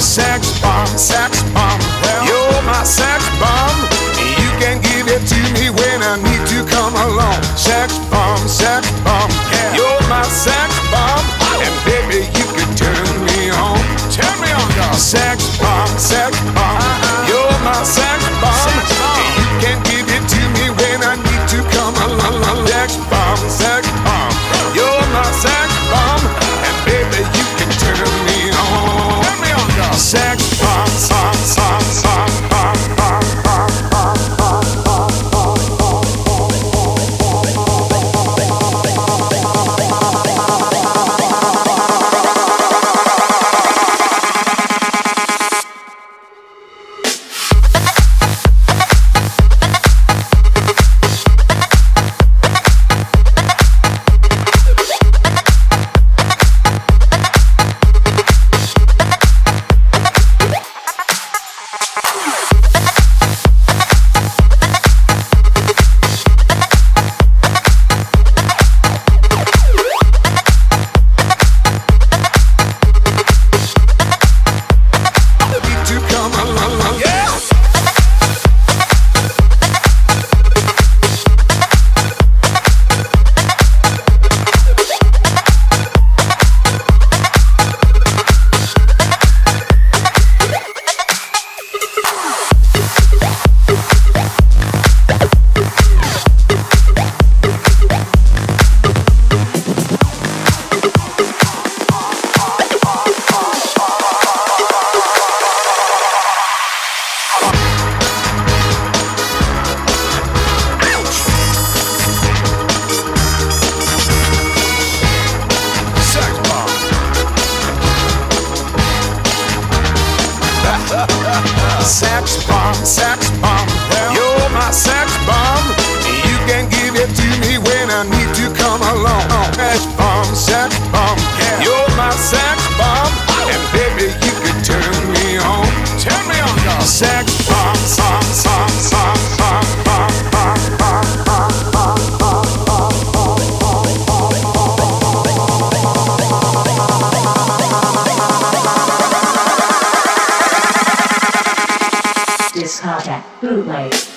sex bomb, sex bomb. sex bomb, sex bomb. Yeah. You're my sex bomb, oh. and baby you can turn me on. Turn me on, dog. Sex bomb, bomb, bomb, bomb, bomb, bomb, bomb, bomb, bomb, bomb, bomb, bomb, bomb, bomb, bomb. Discotheque bootleg.